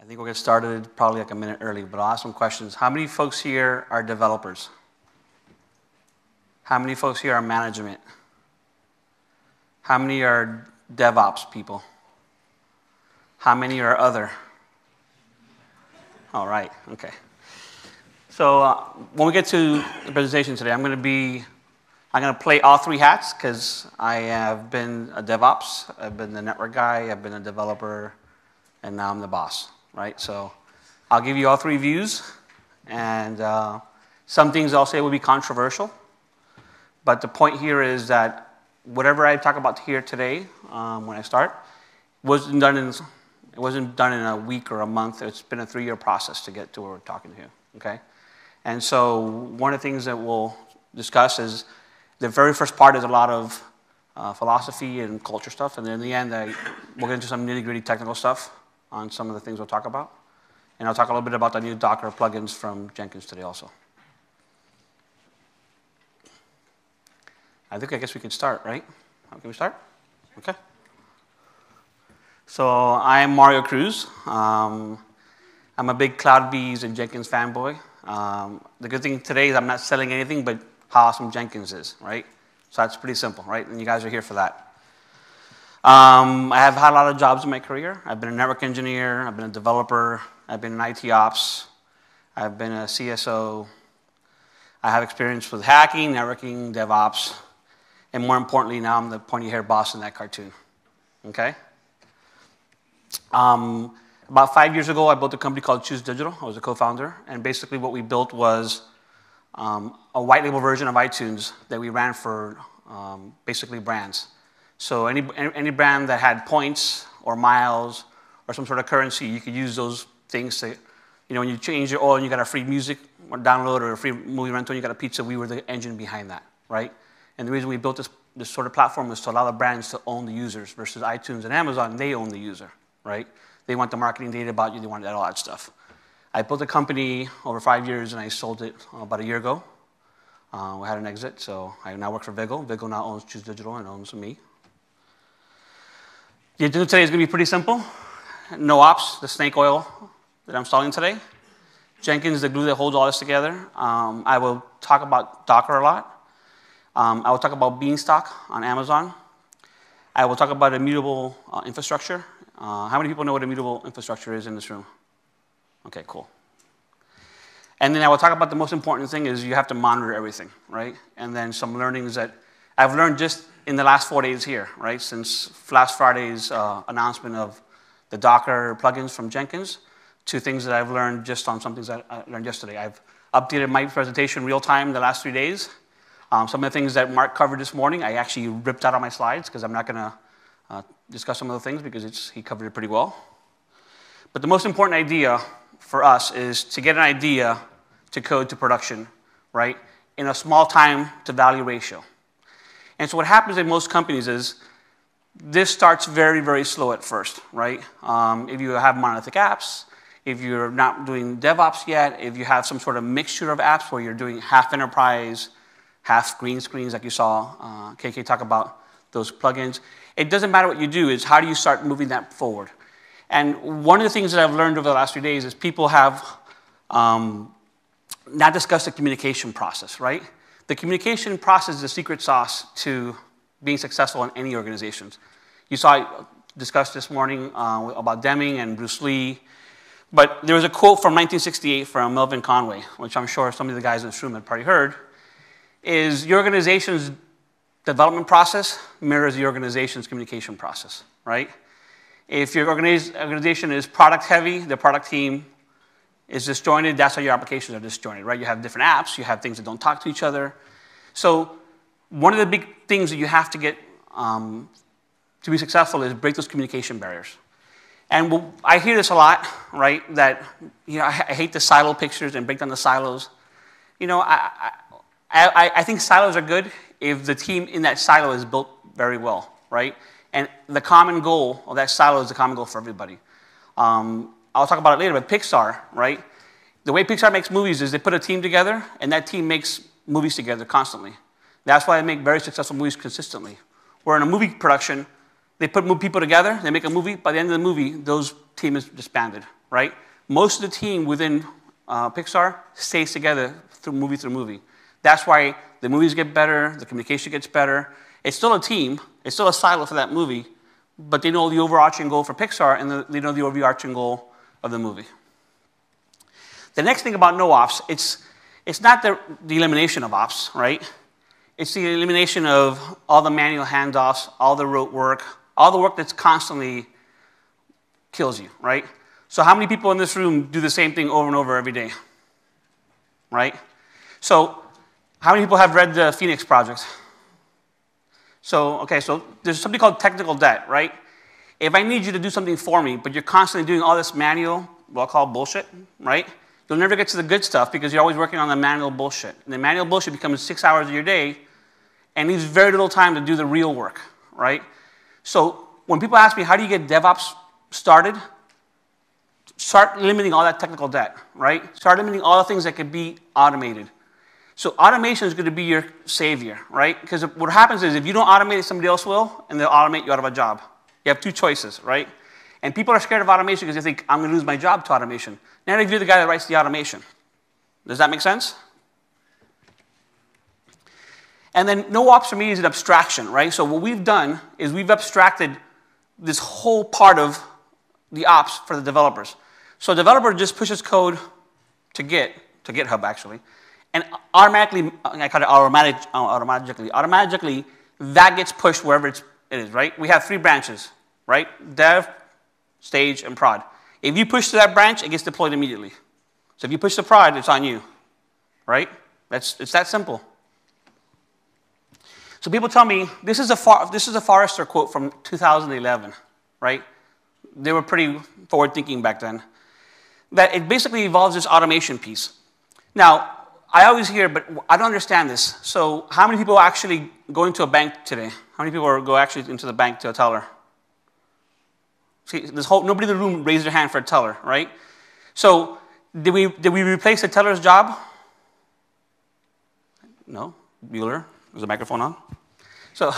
I think we'll get started probably like a minute early, but I'll ask some questions. How many folks here are developers? How many folks here are management? How many are DevOps people? How many are other? All right, okay. So uh, when we get to the presentation today, I'm going to be, I'm going to play all three hats because I have been a DevOps, I've been the network guy, I've been a developer, and now I'm the boss right? So I'll give you all three views, and uh, some things I'll say will be controversial. But the point here is that whatever I talk about here today, um, when I start, wasn't done in it wasn't done in a week or a month. It's been a three-year process to get to where we're talking here. Okay, and so one of the things that we'll discuss is the very first part is a lot of uh, philosophy and culture stuff, and then in the end, I, we'll get into some nitty-gritty technical stuff on some of the things we'll talk about. And I'll talk a little bit about the new Docker plugins from Jenkins today also. I think I guess we can start, right? Can we start? Okay. So I'm Mario Cruz. Um, I'm a big CloudBees and Jenkins fanboy. Um, the good thing today is I'm not selling anything but how awesome Jenkins is, right? So that's pretty simple, right? And you guys are here for that. Um, I have had a lot of jobs in my career. I've been a network engineer, I've been a developer, I've been in IT ops, I've been a CSO. I have experience with hacking, networking, DevOps, and more importantly, now I'm the pointy haired boss in that cartoon. Okay? Um, about five years ago, I built a company called Choose Digital. I was a co founder, and basically, what we built was um, a white label version of iTunes that we ran for um, basically brands. So any, any brand that had points or miles or some sort of currency, you could use those things to, you know, when you change your oil and you got a free music or download or a free movie rental you got a pizza, we were the engine behind that, right? And the reason we built this, this sort of platform was to allow the brands to own the users versus iTunes and Amazon, they own the user, right? They want the marketing data about you, they want all that stuff. I built a company over five years and I sold it about a year ago. Uh, we had an exit, so I now work for Viggle. Viggle now owns Choose Digital and owns me. The agenda today is going to be pretty simple. No ops, the snake oil that I'm installing today. Jenkins, the glue that holds all this together. Um, I will talk about Docker a lot. Um, I will talk about Beanstalk on Amazon. I will talk about immutable uh, infrastructure. Uh, how many people know what immutable infrastructure is in this room? Okay, cool. And then I will talk about the most important thing is you have to monitor everything, right? And then some learnings that I've learned just in the last four days here, right? Since last Friday's uh, announcement of the Docker plugins from Jenkins to things that I've learned just on some things that I learned yesterday. I've updated my presentation real time the last three days. Um, some of the things that Mark covered this morning, I actually ripped out of my slides because I'm not going to uh, discuss some of the things because he covered it pretty well. But the most important idea for us is to get an idea to code to production, right, in a small time to value ratio. And so what happens in most companies is this starts very, very slow at first, right? Um, if you have monolithic apps, if you're not doing DevOps yet, if you have some sort of mixture of apps where you're doing half enterprise, half green screens, like you saw uh, KK talk about those plugins, it doesn't matter what you do, it's how do you start moving that forward. And one of the things that I've learned over the last few days is people have um, not discussed the communication process, right? The communication process is the secret sauce to being successful in any organizations. You saw discussed this morning uh, about Deming and Bruce Lee. But there was a quote from 1968 from Melvin Conway, which I'm sure some of the guys in this room have probably heard, is your organization's development process mirrors the organization's communication process, right? If your organization is product heavy, the product team is disjointed, that's how your applications are disjointed, right? You have different apps, you have things that don't talk to each other. So one of the big things that you have to get um, to be successful is break those communication barriers. And we'll, I hear this a lot, right? That you know, I, I, hate the silo pictures and break down the silos. You know, I, I, I think silos are good if the team in that silo is built very well, right? And the common goal of that silo is the common goal for everybody. Um, I'll talk about it later, but Pixar, right? The way Pixar makes movies is they put a team together, and that team makes movies together constantly. That's why they make very successful movies consistently. Where in a movie production, they put people together, they make a movie, by the end of the movie, those team is disbanded, right? Most of the team within uh, Pixar stays together through movie through movie. That's why the movies get better, the communication gets better. It's still a team, it's still a silo for that movie, but they know the overarching goal for Pixar and the, they know the overarching goal of the movie. The next thing about no ops, it's, it's not the, the elimination of ops, right? It's the elimination of all the manual handoffs, all the rote work, all the work that's constantly kills you, right? So, how many people in this room do the same thing over and over every day? Right? So, how many people have read the Phoenix Project? So, okay, so there's something called technical debt, right? If I need you to do something for me, but you're constantly doing all this manual, what I'll call bullshit, right? You'll never get to the good stuff because you're always working on the manual bullshit. And the manual bullshit becomes six hours of your day and leaves very little time to do the real work, right? So when people ask me, how do you get DevOps started? Start limiting all that technical debt, right? Start limiting all the things that could be automated. So automation is going to be your savior, right? Because what happens is if you don't automate it, somebody else will, and they'll automate you out of a job. You have two choices, right? And people are scared of automation because they think, I'm going to lose my job to automation. Now if you're the guy that writes the automation. Does that make sense? And then no ops for me is an abstraction, right? So what we've done is we've abstracted this whole part of the ops for the developers. So a developer just pushes code to Git, to GitHub actually, and automatically, I call it automatic, automatically, automatically that gets pushed wherever it's, it is, right? We have three branches, right? Dev, stage, and prod. If you push to that branch, it gets deployed immediately. So if you push to prod, it's on you, right? That's, it's that simple. So people tell me, this is, a far, this is a Forrester quote from 2011, right? They were pretty forward thinking back then. That it basically involves this automation piece. Now, I always hear, but I don't understand this. So, how many people actually go into a bank today? How many people go actually into the bank to a teller? See, this whole, nobody in the room raised their hand for a teller, right? So, did we, did we replace the teller's job? No. Bueller, is the microphone on? So,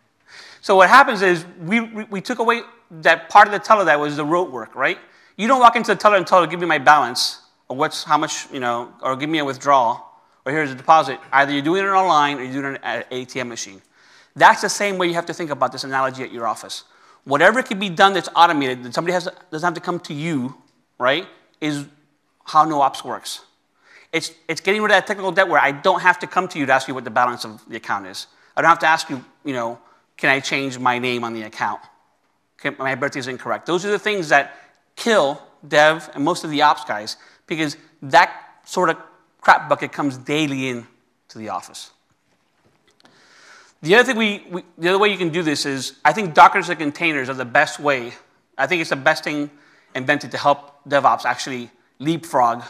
so what happens is we, we took away that part of the teller that was the rote work, right? You don't walk into the teller and tell her, give me my balance, or what's, how much, you know, or give me a withdrawal, or here's a deposit. Either you're doing it online or you're doing it at an ATM machine. That's the same way you have to think about this analogy at your office. Whatever can be done that's automated, that somebody has, doesn't have to come to you, right, is how no ops works. It's, it's getting rid of that technical debt where I don't have to come to you to ask you what the balance of the account is. I don't have to ask you, you know, can I change my name on the account? Okay, my birthday is incorrect. Those are the things that kill dev and most of the ops guys because that sort of crap bucket comes daily in to the office. The other thing we, we, the other way you can do this is I think Dockers and containers are the best way. I think it's the best thing invented to help DevOps actually leapfrog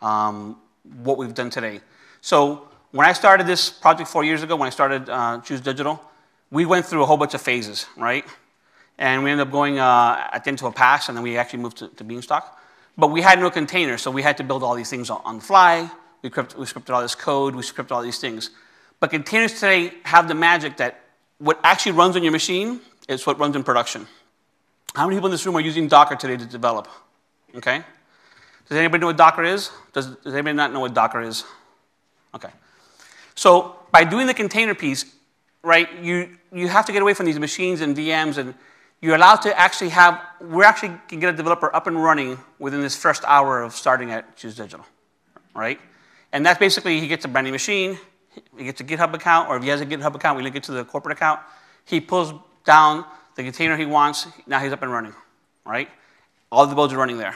um, what we've done today. So when I started this project four years ago, when I started uh, Choose Digital, we went through a whole bunch of phases, right? And we ended up going uh, at the end to a PaaS, and then we actually moved to, to Beanstalk. But we had no containers, so we had to build all these things on the fly. We, scripted, we scripted all this code, we scripted all these things. But containers today have the magic that what actually runs on your machine is what runs in production. How many people in this room are using Docker today to develop? Okay? Does anybody know what Docker is? Does, does anybody not know what Docker is? Okay. So by doing the container piece, right, you, you have to get away from these machines and VMs, and you're allowed to actually have, we actually can get a developer up and running within this first hour of starting at Choose Digital, right? And that's basically, he gets a brand new machine, he gets a GitHub account, or if he has a GitHub account, we link it to the corporate account. He pulls down the container he wants, now he's up and running, right? All the builds are running there.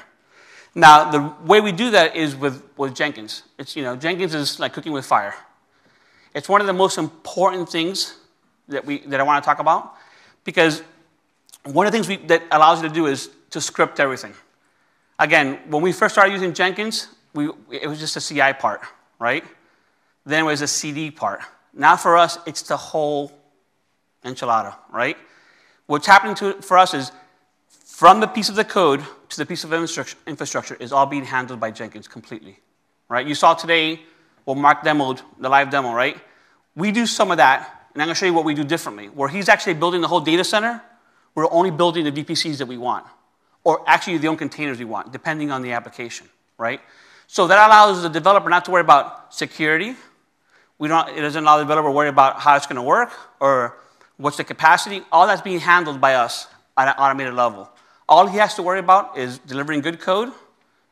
Now, the way we do that is with, with Jenkins. It's, you know, Jenkins is like cooking with fire. It's one of the most important things that, we, that I want to talk about because one of the things we, that allows you to do is to script everything. Again, when we first started using Jenkins, we, it was just a CI part, right? Then it was a CD part. Now for us, it's the whole enchilada, right? What's happening to, for us is from the piece of the code to the piece of infrastructure is all being handled by Jenkins completely, right? You saw today what Mark demoed, the live demo, right? We do some of that, and I'm going to show you what we do differently. Where he's actually building the whole data center, we're only building the VPCs that we want. or actually the own containers we want, depending on the application, right? So that allows the developer not to worry about security. We don't, it doesn't allow the developer to worry about how it's going to work or what's the capacity. All that's being handled by us at an automated level. All he has to worry about is delivering good code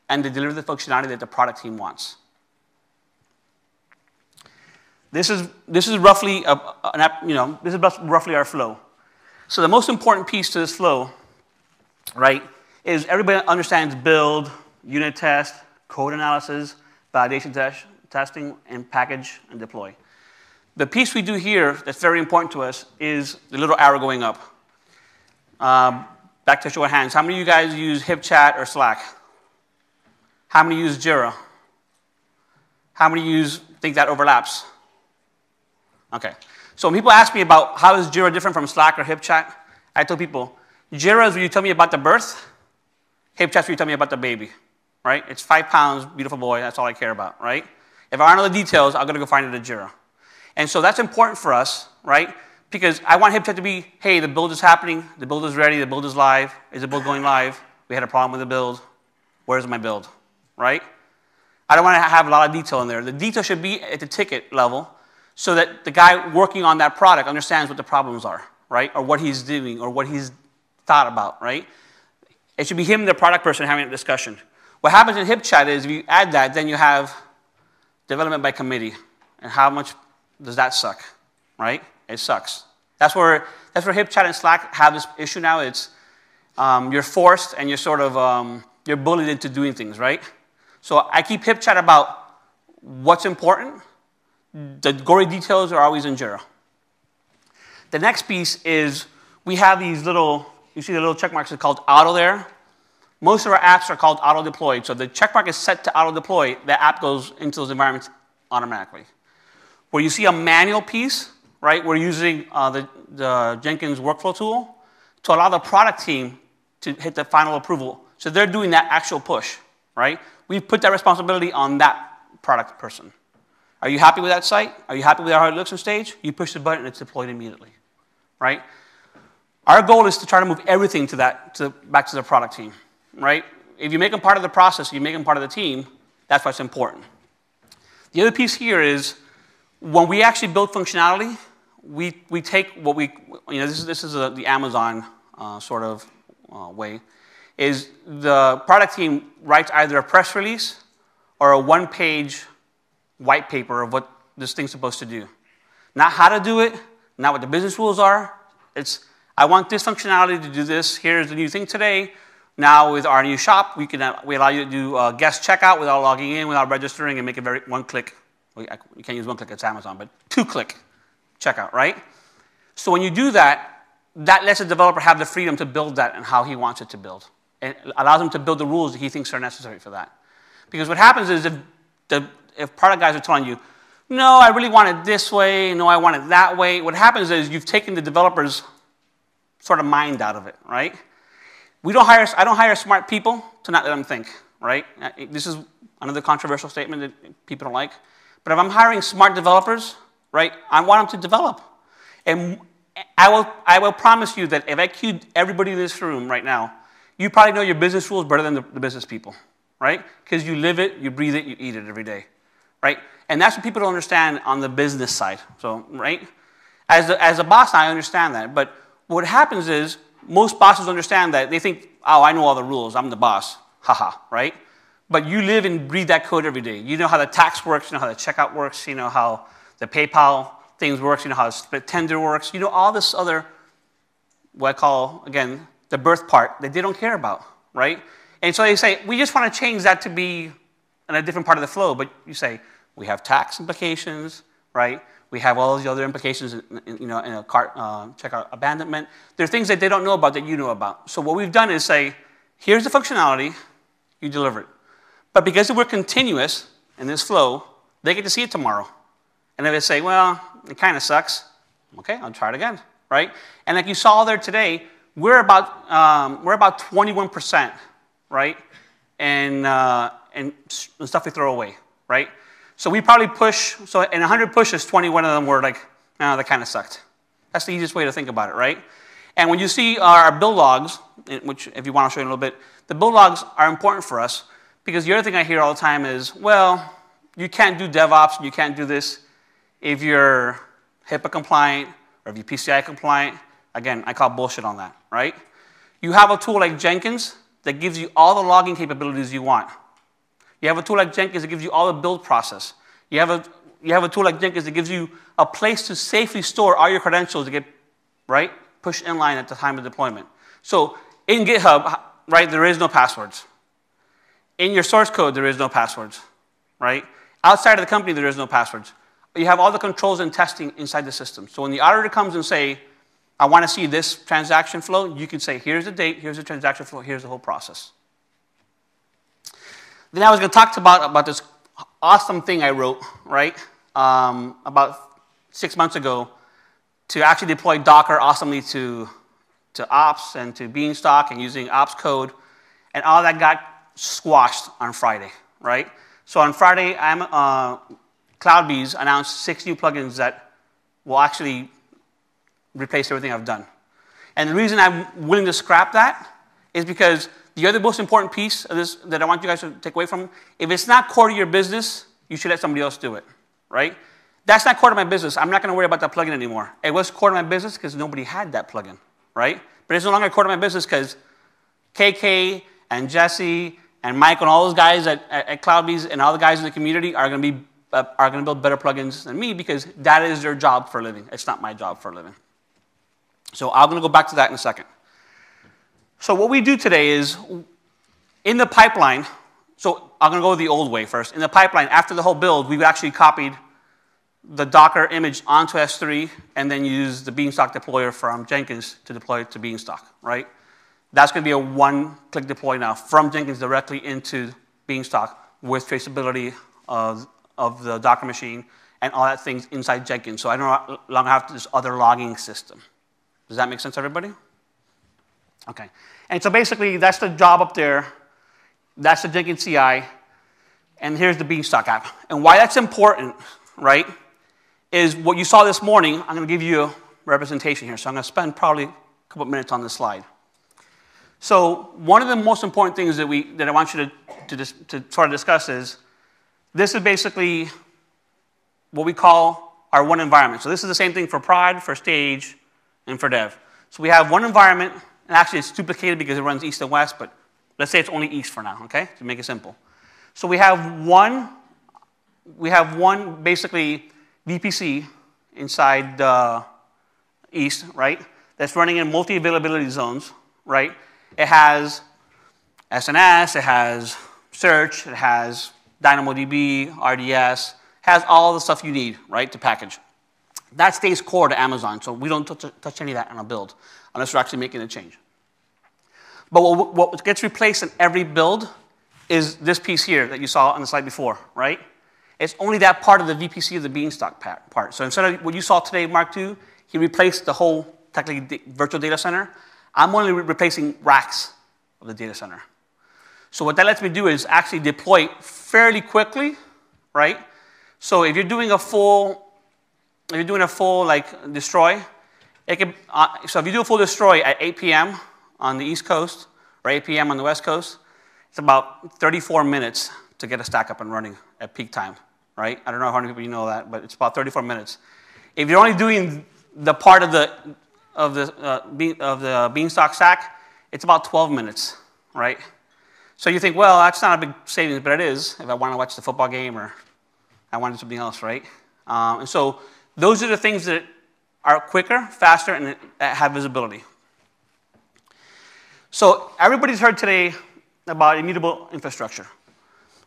and to deliver the functionality that the product team wants. This is, this is roughly, a, an, you know, this is roughly our flow. So the most important piece to this flow, right, is everybody understands build, unit test, code analysis, validation test, testing, and package and deploy. The piece we do here that's very important to us is the little arrow going up. Um, back to show of hands. How many of you guys use HipChat or Slack? How many use Jira? How many use think that overlaps? Okay. So when people ask me about how is Jira different from Slack or HipChat, I tell people, Jira is when you tell me about the birth, HipChat is when you tell me about the baby, right? It's five pounds, beautiful boy, that's all I care about, right? If I don't know the details, I'm going to go find it in Jira. And so that's important for us, right? Because I want HipChat to be, hey, the build is happening, the build is ready, the build is live. Is the build going live? We had a problem with the build. Where's my build, right? I don't want to have a lot of detail in there. The detail should be at the ticket level so that the guy working on that product understands what the problems are, right? Or what he's doing or what he's thought about, right? It should be him, the product person, having a discussion. What happens in HipChat is if you add that, then you have development by committee. And how much does that suck, right? It sucks. That's where, that's where HipChat and Slack have this issue now. It's um, you're forced and you're sort of um, you're bullied into doing things, right? So I keep HipChat about what's important the gory details are always in Jira. The next piece is we have these little, you see the little check marks are called auto there. Most of our apps are called auto deployed. So the checkmark is set to auto deploy, the app goes into those environments automatically. Where you see a manual piece, right, we're using uh, the, the Jenkins workflow tool to allow the product team to hit the final approval. So they're doing that actual push, right? We've put that responsibility on that product person. Are you happy with that site? Are you happy with how it looks on stage? You push the button and it's deployed immediately, right? Our goal is to try to move everything to that, to, back to the product team, right? If you make them part of the process, you make them part of the team, that's what's important. The other piece here is when we actually build functionality, we, we take what we, you know, this is, this is a, the Amazon uh, sort of uh, way, is the product team writes either a press release or a one page white paper of what this thing's supposed to do. Not how to do it, not what the business rules are. It's, I want this functionality to do this. Here's the new thing today. Now with our new shop, we can uh, we allow you to do uh, guest checkout without logging in, without registering, and make it very one click. Well, you can't use one click, it's Amazon, but two click checkout, right? So when you do that, that lets the developer have the freedom to build that and how he wants it to build. It allows him to build the rules that he thinks are necessary for that. Because what happens is if the if product guys are telling you, no, I really want it this way, no, I want it that way, what happens is you've taken the developer's sort of mind out of it, right? We don't hire, I don't hire smart people to not let them think, right? Uh, this is another controversial statement that people don't like. But if I'm hiring smart developers, right, I want them to develop. And I will, I will promise you that if I queued everybody in this room right now, you probably know your business rules better than the, the business people, right? Because you live it, you breathe it, you eat it every day right? And that's what people don't understand on the business side. So, right? As a, as a boss, I understand that. But what happens is most bosses understand that. They think, oh, I know all the rules. I'm the boss. Haha, right? But you live and breathe that code every day. You know how the tax works. You know how the checkout works. You know how the PayPal things works. You know how the tender works. You know all this other, what I call, again, the birth part that they don't care about, right? And so they say, we just want to change that to be in a different part of the flow. But you say, we have tax implications, right? We have all these other implications, you know, in a cart uh, checkout abandonment. There are things that they don't know about that you know about. So what we've done is say, here's the functionality, you deliver it. But because we're continuous in this flow, they get to see it tomorrow. And if they say, well, it kind of sucks, okay, I'll try it again, right? And like you saw there today, we're about, um, we're about 21%, right? And, uh, and stuff we throw away, right? So we probably push, so in 100 pushes, 21 of them were like, oh, that kind of sucked. That's the easiest way to think about it, right? And when you see our build logs, eh, which if you want to show you in a little bit, the build logs are important for us because the other thing I hear all the time is, well, you can't do DevOps, you can't do this if you're HIPAA compliant or if you're PCI compliant. Again, I call bullshit on that, right? You have a tool like Jenkins that gives you all the logging capabilities you want. You have a tool like Jenkins that gives you all the build process. You have a, you have a tool like Jenkins that gives you a place to safely store all your credentials to get, right, pushed inline at the time of deployment. So in GitHub, right, there is no passwords. In your source code, there is no passwords, right? Outside of the company, there is no passwords. You have all the controls and testing inside the system. So when the auditor comes and say, I want to see this transaction flow, you can say, here's the date, here's the transaction flow, here's the whole process. Then I was going to talk about, about this awesome thing I wrote, right, um, about six months ago to actually deploy Docker awesomely to, to ops and to Beanstalk and using ops code. And all that got squashed on Friday, right? So on Friday, I'm, uh, CloudBees announced six new plugins that will actually replace everything I've done. And the reason I'm willing to scrap that is because the other most important piece of this that I want you guys to take away from, if it's not core to your business, you should let somebody else do it, right? That's not core to my business. I'm not going to worry about that plugin anymore. It was core to my business because nobody had that plugin, right? But it's no longer core to my business because KK and Jesse and Mike and all those guys at, at, CloudBees and all the guys in the community are going to be uh, are going to build better plugins than me because that is their job for a living. It's not my job for a living. So I'm going to go back to that in a second. So what we do today is in the pipeline, so I'm going to go the old way first. In the pipeline, after the whole build, we've actually copied the Docker image onto S3 and then use the Beanstalk deployer from Jenkins to deploy it to Beanstalk, right? That's going to be a one-click deploy now from Jenkins directly into Beanstalk with traceability of, of the Docker machine and all that things inside Jenkins. So I don't longer have this other logging system. Does that make sense, everybody? Okay. And so basically, that's the job up there. That's the Jenkins CI. And here's the Beanstalk app. And why that's important, right, is what you saw this morning. I'm going to give you a representation here. So I'm going to spend probably a couple of minutes on this slide. So one of the most important things that, we, that I want you to, to, to sort of discuss is this is basically what we call our one environment. So this is the same thing for prod, for stage, and for dev. So we have one environment and actually, it's duplicated because it runs east and west, but let's say it's only east for now, okay, to make it simple. So we have one, we have one basically VPC inside the east, right, that's running in multi-availability zones, right? It has SNS, it has search, it has DynamoDB, RDS, has all the stuff you need, right, to package. That stays core to Amazon, so we don't touch, touch any of that in a build unless we're actually making a change. But what, what gets replaced in every build is this piece here that you saw on the slide before, right? It's only that part of the VPC of the Beanstalk part. So instead of what you saw today, Mark II, he replaced the whole technically virtual data center. I'm only re replacing racks of the data center. So what that lets me do is actually deploy fairly quickly, right? So if you're doing a full, if you're doing a full like destroy, can, uh, so if you do a full destroy at 8 p.m. on the East Coast or 8 p.m. on the West Coast, it's about 34 minutes to get a stack up and running at peak time, right? I don't know how many people you know that, but it's about 34 minutes. If you're only doing the part of the, of the, uh, of the beanstalk stack, it's about 12 minutes, right? So you think, well, that's not a big savings, but it is if I want to watch the football game or I want to do something else, right? Um, and so those are the things that are quicker, faster, and uh, have visibility. So everybody's heard today about immutable infrastructure.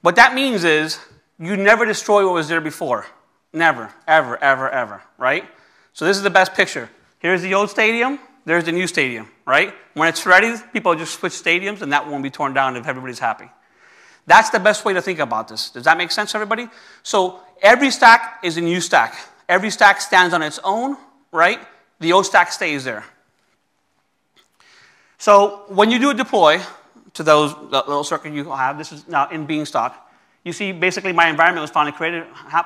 What that means is you never destroy what was there before. Never, ever, ever, ever, right? So this is the best picture. Here's the old stadium, there's the new stadium, right? When it's ready, people just switch stadiums and that won't be torn down if everybody's happy. That's the best way to think about this. Does that make sense, everybody? So every stack is a new stack. Every stack stands on its own right? The O stack stays there. So when you do a deploy to those little circuit you have, this is now in Beanstalk, you see basically my environment was finally created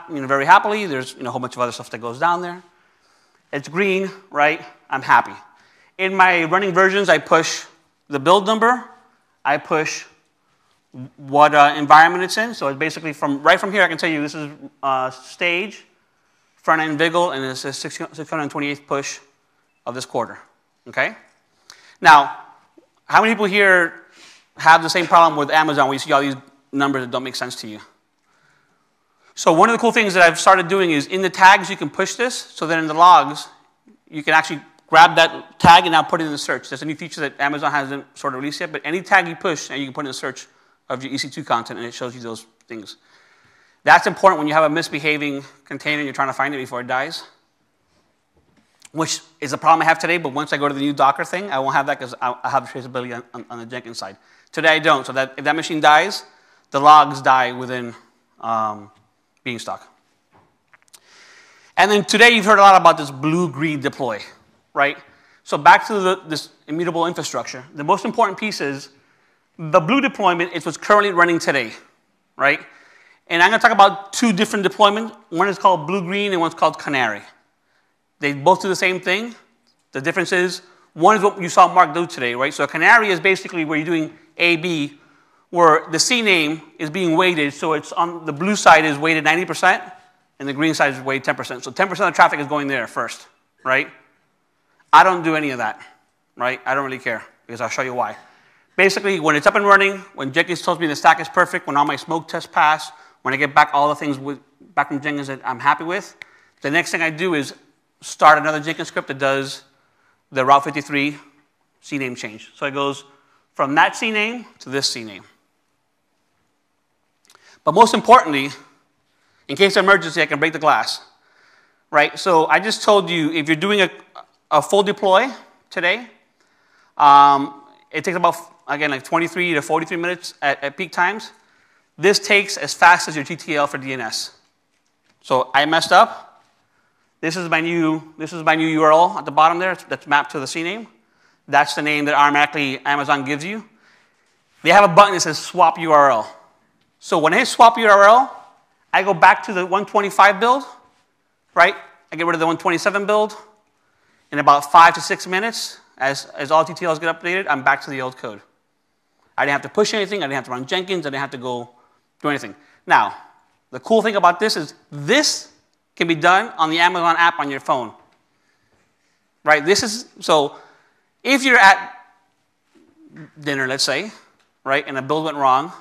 you know, very happily. There's you know, a whole bunch of other stuff that goes down there. It's green, right? I'm happy. in my running versions, I push the build number, I push what uh, environment it's in. So it's basically from right from here, I can tell you this is uh, stage, front end Viggle, and this is 628th push of this quarter. Okay? Now, how many people here have the same problem with Amazon where you see all these numbers that don't make sense to you? So one of the cool things that I've started doing is in the tags you can push this, so that in the logs you can actually grab that tag and now put it in the search. There's a new feature that Amazon hasn't sort of released yet, but any tag you push, and you can put in the search of your EC2 content, and it shows you those things. That's important when you have a misbehaving container and you're trying to find it before it dies, which is a problem I have today, but once I go to the new Docker thing, I won't have that because I have traceability on, on, the Jenkins side. Today I don't, so that if that machine dies, the logs die within um, Beanstalk. And then today you've heard a lot about this blue-green deploy right? So back to the, this immutable infrastructure. The most important piece is the blue deployment is what's currently running today, right? And I'm going to talk about two different deployments. One is called blue-green and one's called canary. They both do the same thing. The difference is one is what you saw Mark do today, right? So a canary is basically where you're doing A, B, where the CNAME is being weighted. So it's on the blue side is weighted 90%, and the green side is weighted 10%. So 10% of traffic is going there first, right? I don't do any of that, right? I don't really care because I'll show you why. Basically, when it's up and running, when Jenkins tells me the stack is perfect, when all my smoke tests pass, when I get back all the things with, back from Jenkins that I'm happy with, the next thing I do is start another Jenkins script that does the Route 53 CNAME change. So it goes from that CNAME to this CNAME. But most importantly, in case of emergency, I can break the glass, right? So I just told you if you're doing a, a full deploy today. Um, it takes about, again, like 23 to 43 minutes at, at, peak times. This takes as fast as your TTL for DNS. So I messed up. This is my new, this is my new URL at the bottom there that's mapped to the CNAME. That's the name that automatically Amazon gives you. They have a button that says swap URL. So when I hit swap URL, I go back to the 125 build, right? I get rid of the 127 build, in about five to six minutes, as, as all TTLs get updated, I'm back to the old code. I didn't have to push anything. I didn't have to run Jenkins. I didn't have to go do anything. Now, the cool thing about this is this can be done on the Amazon app on your phone. Right? This is, so if you're at dinner, let's say, right, and a build went wrong,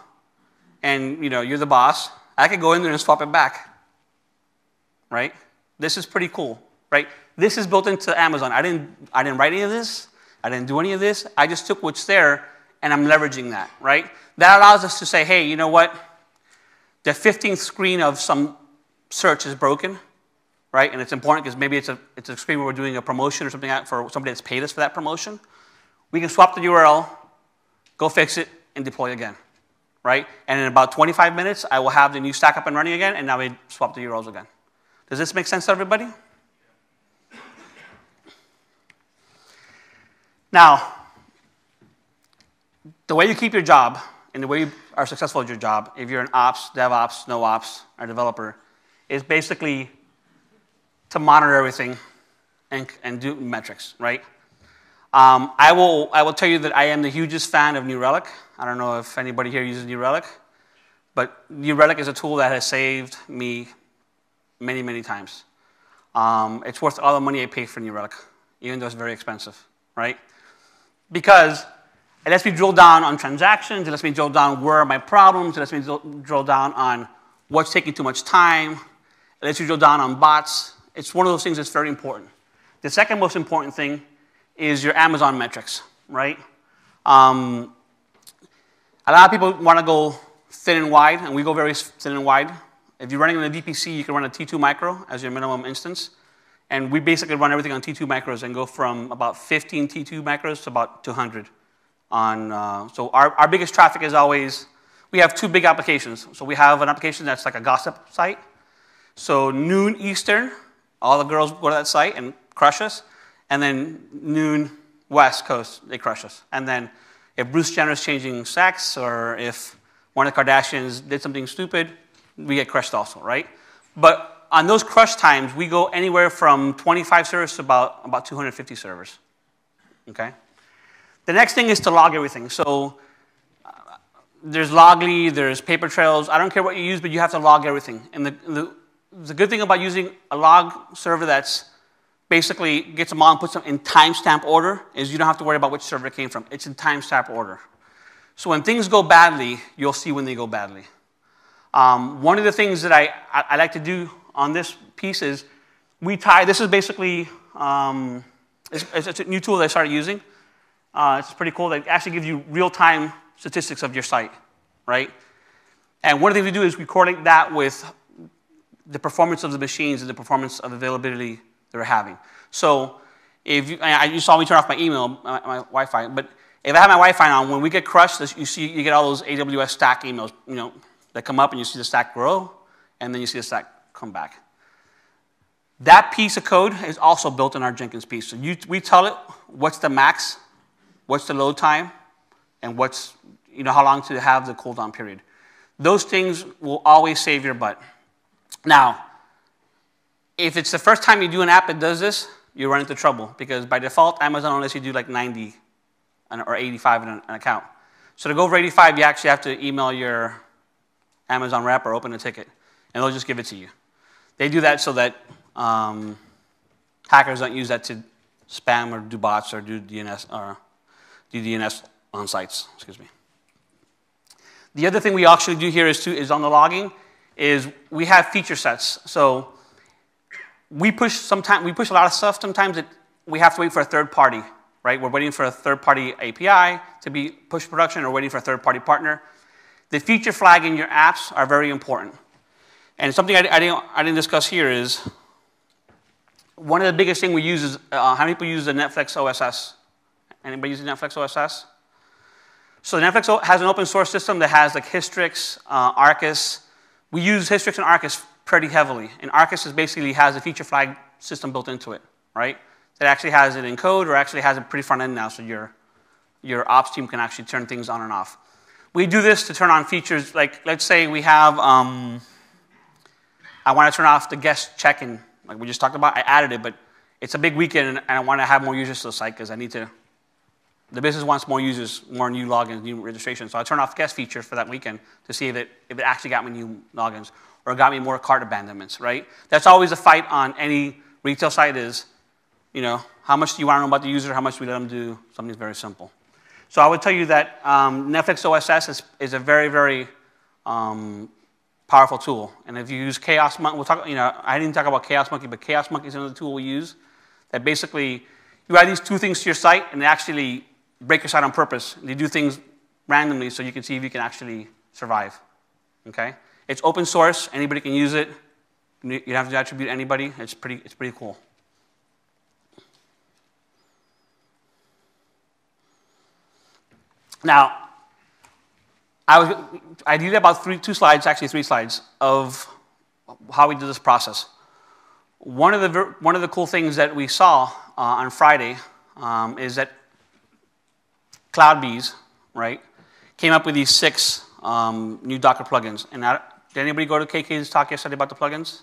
and, you know, you're the boss, I could go in there and swap it back. Right? This is pretty cool, right? This is built into Amazon. I didn't, I didn't write any of this. I didn't do any of this. I just took what's there and I'm leveraging that, right? That allows us to say, hey, you know what? The 15th screen of some search is broken, right? And it's important because maybe it's a, it's a screen where we're doing a promotion or something for somebody that's paid us for that promotion. We can swap the URL, go fix it, and deploy again, right? And in about 25 minutes, I will have the new stack up and running again, and now we swap the URLs again. Does this make sense to everybody? Now, the way you keep your job and the way you are successful at your job, if you're an ops, DevOps, no ops, or developer, is basically to monitor everything and, and do metrics, right? Um, I, will, I will tell you that I am the hugest fan of New Relic. I don't know if anybody here uses New Relic, but New Relic is a tool that has saved me many, many times. Um, it's worth all the money I pay for New Relic, even though it's very expensive, right? because it lets me drill down on transactions, it lets me drill down where are my problems, it lets me drill down on what's taking too much time, it lets you drill down on bots. It's one of those things that's very important. The second most important thing is your Amazon metrics, right? Um, a lot of people want to go thin and wide, and we go very thin and wide. If you're running on a VPC, you can run a T2 micro as your minimum instance. And we basically run everything on T2 micros and go from about 15 T2 micros to about 200. On, uh, so our, our biggest traffic is always, we have two big applications. So we have an application that's like a gossip site. So noon Eastern, all the girls go to that site and crush us. And then noon West Coast, they crush us. And then if Bruce Jenner is changing sex or if one of the Kardashians did something stupid, we get crushed also, right? But on those crush times, we go anywhere from 25 servers to about, about 250 servers. Okay? The next thing is to log everything. So uh, there's Loggly, there's Papertrails. I don't care what you use, but you have to log everything. And the, the, the good thing about using a log server that's basically gets them all and puts them in timestamp order is you don't have to worry about which server it came from. It's in timestamp order. So when things go badly, you'll see when they go badly. Um, one of the things that I, I, I, like to do on this piece is we tie, this is basically, um, it's, it's, a new tool that I started using. Uh, it's pretty cool. It actually gives you real-time statistics of your site, right? And one of the things we do is we correlate that with the performance of the machines and the performance of availability they're having. So if you, you saw me turn off my email, my, my Wi-Fi, but if I have my Wi-Fi on, when we get crushed, you see you get all those AWS stack emails, you know, that come up and you see the stack grow, and then you see the stack come back. That piece of code is also built in our Jenkins piece. So you, we tell it what's the max, what's the load time, and what's, you know, how long to have the cooldown period. Those things will always save your butt. Now, if it's the first time you do an app that does this, you run into trouble because by default, Amazon only lets you do like 90 or 85 in an account. So to go over 85, you actually have to email your Amazon rep or open a ticket, and they'll just give it to you. They do that so that um, hackers don't use that to spam or do bots or do DNS or do DNS on sites. Excuse me. The other thing we actually do here is, to, is on the logging is we have feature sets. So we push sometimes we push a lot of stuff. Sometimes we have to wait for a third party, right? We're waiting for a third party API to be pushed production, or waiting for a third party partner. The feature flag in your apps are very important. And something I, I, didn't, I didn't discuss here is one of the biggest things we use is uh, how many people use the Netflix OSS? Anybody using Netflix OSS? So Netflix has an open source system that has like Hystrix, uh, Archaius. We use Hystrix and Archaius pretty heavily. And Archaius is basically has a feature flag system built into it, right? That actually has it in code or actually has a pretty front end now so your, your ops team can actually turn things on and off. We do this to turn on features, like let's say we have, um, I want to turn off the guest check-in, like we just talked about. I added it, but it's a big weekend and I want to have more users to the site because I need to, the business wants more users, more new logins, new registrations. So I turn off guest features for that weekend to see if it, if it actually got me new logins or got me more cart abandonments, right? That's always a fight on any retail site is, you know, how much do you want to know about the user, how much do we let them do? Something very simple. So I would tell you that um, Netflix OSS is, is, a very, very um, powerful tool. And if you use Chaos Monkey, we'll talk, you know, I didn't talk about Chaos Monkey, but Chaos Monkey is another tool we use that basically you add these two things to your site and they actually break your site on purpose. They do things randomly so you can see if you can actually survive. Okay? It's open source, anybody can use it. You don't have to attribute anybody. It's pretty, it's pretty cool. Now, I, was, I did about three, two slides, actually three slides, of how we do this process. One of the, one of the cool things that we saw uh, on Friday um, is that CloudBees, right, came up with these six um, new Docker plugins. And I, did anybody go to KK's talk yesterday about the plugins?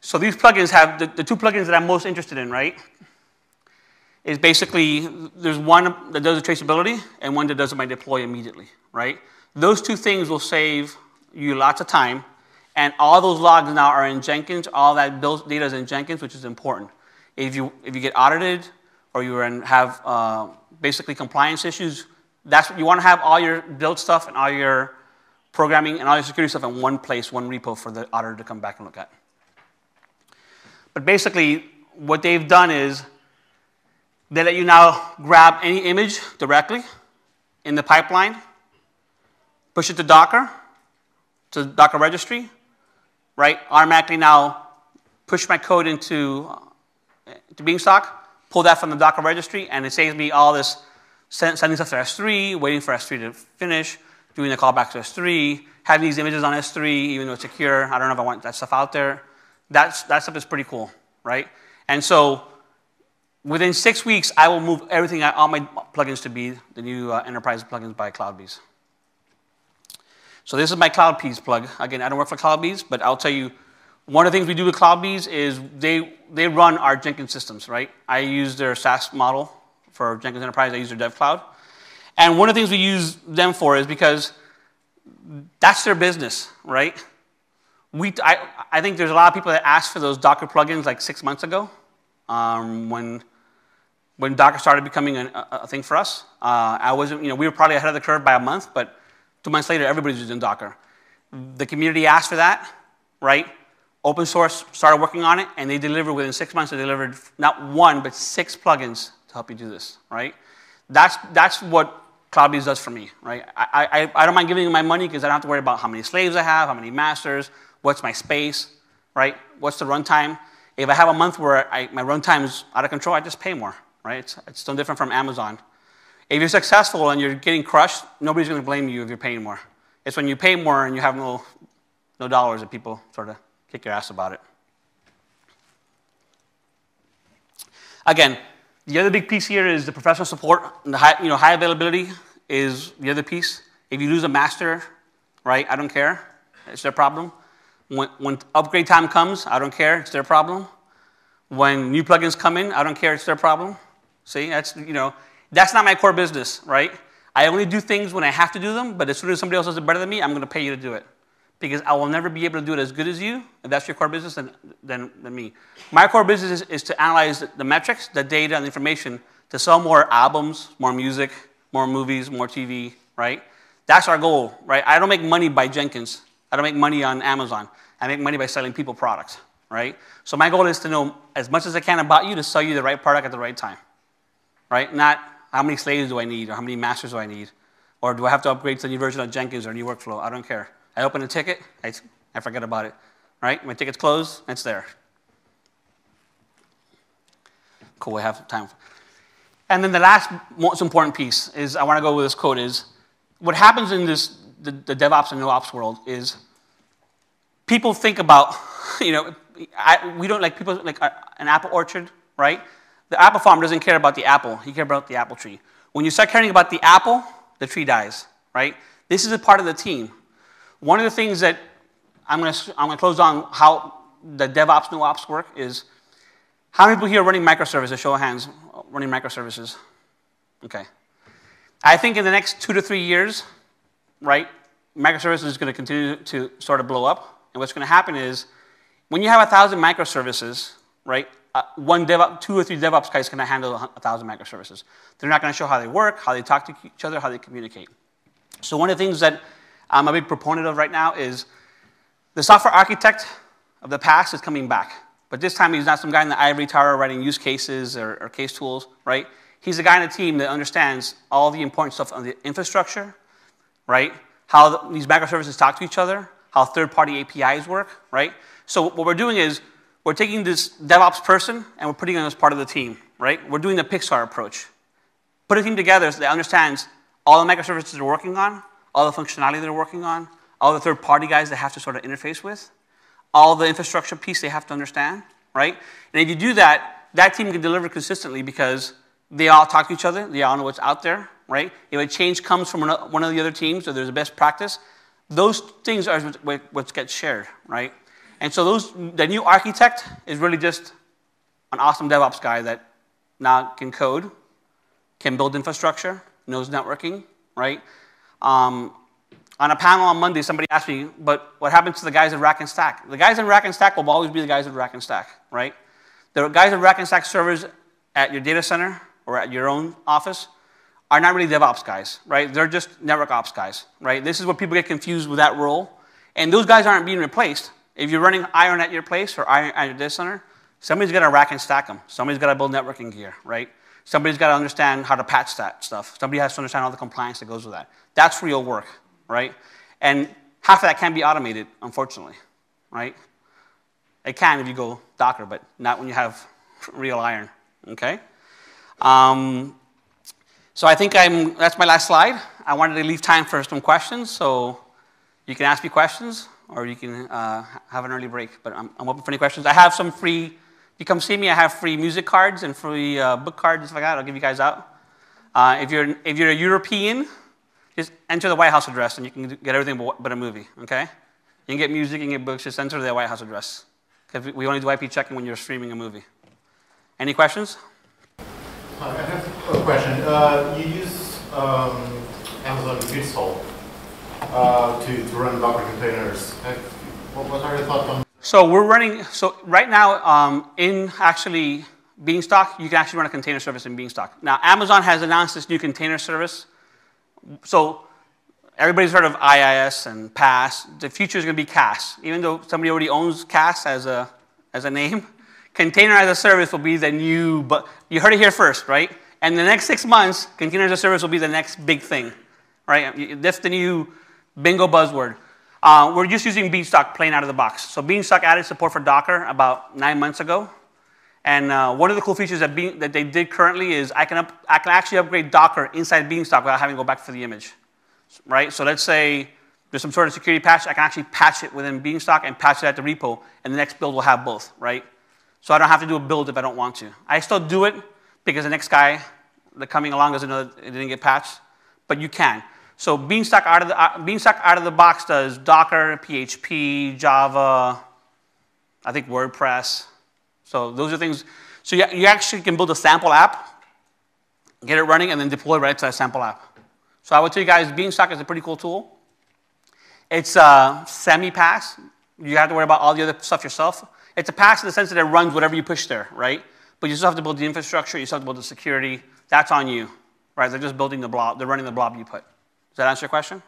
So these plugins have the, the two plugins that I'm most interested in, right? is basically there's one that does the traceability and one that does by deploy immediately, right? Those two things will save you lots of time, and all those logs now are in Jenkins. All that data is in Jenkins, which is important. If you if you get audited or you have uh, basically compliance issues, that's you want to have all your build stuff and all your programming and all your security stuff in one place, one repo for the auditor to come back and look at. But basically, what they've done is they let you now grab any image directly in the pipeline, push it to Docker, to Docker registry, right? Automatically now push my code into uh, to Beanstalk, pull that from the Docker registry, and it saves me all this sending stuff to S3, waiting for S3 to finish, doing the callback to S3, having these images on S3, even though it's secure. I don't know if I want that stuff out there. That's, that stuff is pretty cool, right? And so within six weeks, I will move everything, all my plugins to be the new uh, enterprise plugins by CloudBees. So this is my CloudBees plug. Again, I don't work for CloudBees, but I'll tell you, one of the things we do with CloudBees is they, they run our Jenkins systems, right? I use their SaaS model for Jenkins Enterprise. I use their Dev Cloud. And one of the things we use them for is because that's their business, right? We, I, I think there's a lot of people that asked for those Docker plugins like six months ago um, when, when Docker started becoming a, a thing for us. Uh, I wasn't, you know, we were probably ahead of the curve by a month, but two months later, everybody's using Docker. The community asked for that, right? Open source started working on it, and they delivered within six months. They delivered not one, but six plugins to help you do this, right? That's, that's what CloudBees does for me, right? I, I, I don't mind giving them my money because I don't have to worry about how many slaves I have, how many masters, what's my space, right? What's the runtime? If I have a month where I, my runtime is out of control, I just pay more, right? It's, it's still different from Amazon. If you're successful and you're getting crushed, nobody's going to blame you if you're paying more. It's when you pay more and you have no, no dollars that people sort of kick your ass about it. Again, the other big piece here is the professional support. and The high, you know, high availability is the other piece. If you lose a master, right, I don't care. It's their problem. When, when upgrade time comes, I don't care. It's their problem. When new plugins come in, I don't care. It's their problem. See, that's, you know, that's not my core business, right? I only do things when I have to do them, but as soon as somebody else does it better than me, I'm going to pay you to do it because I will never be able to do it as good as you. If that's your core business, then, then, than me. My core business is, is to analyze the, metrics, the data, and the information to sell more albums, more music, more movies, more TV, right? That's our goal, right? I don't make money by Jenkins. I don't make money on Amazon. I make money by selling people products, right? So my goal is to know as much as I can about you to sell you the right product at the right time, right? Not how many slaves do I need or how many masters do I need or do I have to upgrade to the new version of Jenkins or new workflow? I don't care. I open a ticket, I, I forget about it. Right? My ticket's closed, it's there. Cool, we have time. And then the last most important piece is I want to go with this code is what happens in this the, the DevOps and NoOps world is people think about, you know, I, we don't like people like an apple orchard, right? The apple farm doesn't care about the apple, he cares about the apple tree. When you start caring about the apple, the tree dies, right? This is a part of the team. One of the things that I'm going to I'm going to close on how the DevOps, NoOps work is how many people here are running microservices? Show of hands, running microservices. Okay. I think in the next two to three years, right, microservices is going to continue to sort of blow up. And what's going to happen is when you have a thousand microservices, right, uh, one DevOps, two or three DevOps guys can handle a thousand microservices. They're not going to show how they work, how they talk to each other, how they communicate. So one of the things that I'm a big proponent of right now is the software architect of the past is coming back. But this time he's not some guy in the ivory tower writing use cases or, or case tools, right? He's a guy in a team that understands all the important stuff on the infrastructure, right? How the, these microservices talk to each other, how third-party APIs work, right? So what we're doing is we're taking this DevOps person and we're putting him as part of the team, right? We're doing the Pixar approach. Put a team together so that understands all the microservices they're working on, all the functionality they're working on, all the third party guys they have to sort of interface with, all the infrastructure piece they have to understand, right? And if you do that, that team can deliver consistently because they all talk to each other, they all know what's out there, right? If a change comes from one of the other teams or there's a best practice, those things are what gets shared, right? And so those, the new architect is really just an awesome DevOps guy that now can code, can build infrastructure, knows networking, right? Um, on a panel on Monday, somebody asked me, but what happens to the guys in Rack and Stack? The guys in Rack and Stack will always be the guys in Rack and Stack, right? The guys in Rack and Stack servers at your data center or at your own office are not really DevOps guys, right? They're just network ops guys, right? This is where people get confused with that role. And those guys aren't being replaced. If you're running Iron at your place or Iron at your data center, somebody's got to rack and stack them. Somebody's got to build networking gear, right? Somebody's got to understand how to patch that stuff. Somebody has to understand all the compliance that goes with that. That's real work, right? And half of that can be automated, unfortunately, right? It can if you go Docker, but not when you have real iron, okay? Um, so I think I'm, that's my last slide. I wanted to leave time for some questions, so you can ask me questions or you can uh, have an early break, but I'm, I'm open for any questions. I have some free you come see me, I have free music cards and free uh, book cards and stuff like that. I'll give you guys out. Uh, if, you're, if you're a European, just enter the White House address and you can get everything but, a movie, okay? You can get music, you can get books, just enter the White House address. Because we only do IP checking when you're streaming a movie. Any questions? I have a question. Uh, you use um, Amazon Install uh, to, to run Docker containers. What, what are your thoughts on So we're running, so right now um, in actually Beanstalk, you can actually run a container service in Beanstalk. Now, Amazon has announced this new container service. So everybody's heard of IaaS and PaaS. The future is going to be CaaS. Even though somebody already owns CaaS as a, as a name, container as a service will be the new, but you heard it here first, right? And the next six months, container as a service will be the next big thing, right? That's the new bingo buzzword. Uh, we're just using Beanstalk plain out of the box. So Beanstalk added support for Docker about nine months ago. And uh, one of the cool features that, Bean, that, they did currently is I can, up, I can actually upgrade Docker inside Beanstalk without having to go back for the image, right? So let's say there's some sort of security patch, I can actually patch it within Beanstalk and patch it at the repo, and the next build will have both, right? So I don't have to do a build if I don't want to. I still do it because the next guy that coming along doesn't know it didn't get patched, but you can. So Beanstalk out of the, uh, Beanstalk out of the box does Docker, PHP, Java, I think WordPress. So those are things. So you, you actually can build a sample app, get it running, and then deploy right to that sample app. So I would tell you guys, Beanstalk is a pretty cool tool. It's a semi-PaaS. You have to worry about all the other stuff yourself. It's a PaaS in the sense that it runs whatever you push there, right? But you still have to build the infrastructure, you still have to build the security. That's on you, right? They're just building the blob, they're running the blob you put. Does that answer your question?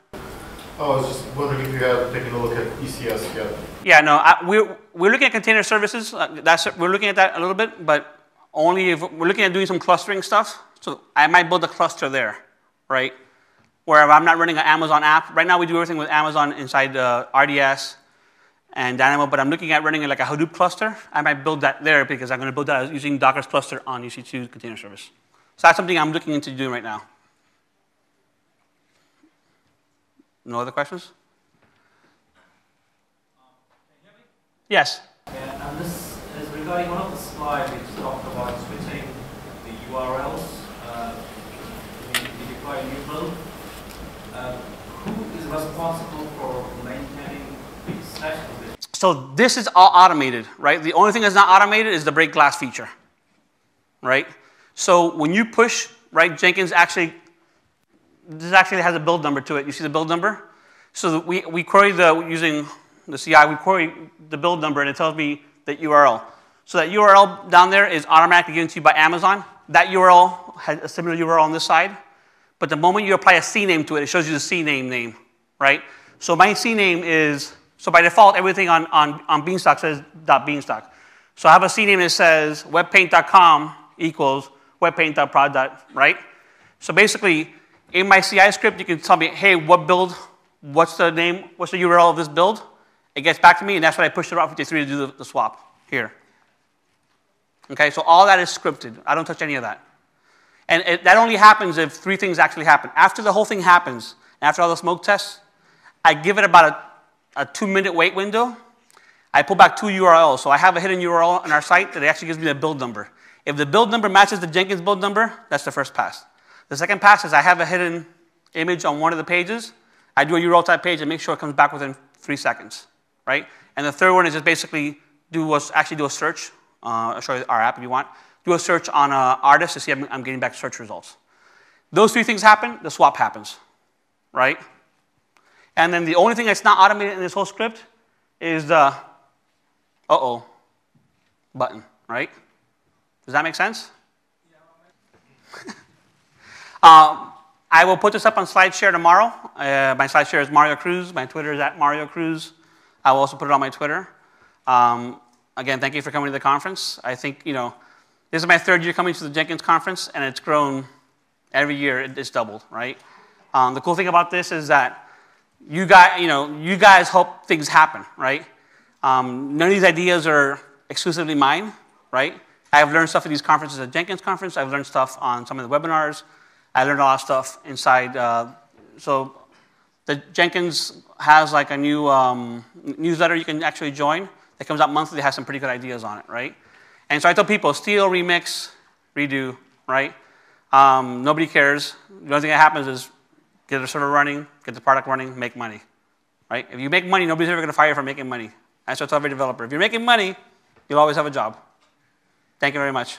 Oh, I was just wondering if you had taken a look at ECS yet. Yeah, no, I, we're, we're looking at container services. Uh, that's, we're looking at that a little bit, but only if we're looking at doing some clustering stuff. So I might build a cluster there, right? Where I'm not running an Amazon app. Right now we do everything with Amazon inside uh, RDS and Dynamo, but I'm looking at running like a Hadoop cluster. I might build that there because I'm going to build that using Docker's cluster on EC2 container service. So that's something I'm looking into doing right now. No other questions? Yes. Yeah, and this is regarding one of the slides which talked about switching the URLs uh, in the deploy new build. Uh, who is responsible for maintaining the sessions? So this is all automated, right? The only thing that's not automated is the break glass feature, right? So when you push, right, Jenkins actually this actually has a build number to it. You see the build number? So we, we query the, using the CI, we query the build number and it tells me that URL. So that URL down there is automatically given to you by Amazon. That URL has a similar URL on this side. But the moment you apply a CNAME to it, it shows you the CNAME name, right? So my CNAME is, so by default, everything on, on, on Beanstalk says .beanstalk. So I have a CNAME that says webpaint.com equals webpaint.prod. Right? So basically, in my CI script, you can tell me, hey, what build, what's the name, what's the URL of this build? It gets back to me, and that's when I push the Route 53 to do the, the swap here. Okay, so all that is scripted. I don't touch any of that. And it, that only happens if three things actually happen. After the whole thing happens, after all the smoke tests, I give it about a, a two minute wait window. I pull back two URLs. So I have a hidden URL on our site that actually gives me the build number. If the build number matches the Jenkins build number, that's the first pass. The second pass is I have a hidden image on one of the pages. I do a URL type page and make sure it comes back within three seconds, right? And the third one is just basically do a, actually do a search. Uh, I'll show you our app if you want. Do a search on an artist to see if I'm getting back search results. Those three things happen, the swap happens, right? And then the only thing that's not automated in this whole script is the uh-oh button, right? Does that make sense? Um, I will put this up on SlideShare tomorrow. Uh, my SlideShare is Mario Cruz. My Twitter is at Mario Cruz. I will also put it on my Twitter. Um, again, thank you for coming to the conference. I think, you know, this is my third year coming to the Jenkins conference, and it's grown every year. It's doubled, right? Um, the cool thing about this is that you guys, you know, you guys hope things happen, right? Um, none of these ideas are exclusively mine, right? I've learned stuff at these conferences at Jenkins conference. I've learned stuff on some of the webinars. I learned a lot of stuff inside. Uh, so the Jenkins has like a new um, newsletter you can actually join that comes out monthly. It has some pretty good ideas on it, right? And so I tell people, steal, remix, redo, right? Um, nobody cares. The only thing that happens is get the server running, get the product running, make money, right? If you make money, nobody's ever going to fire you for making money. That's what I tell every developer. If you're making money, you'll always have a job. Thank you very much.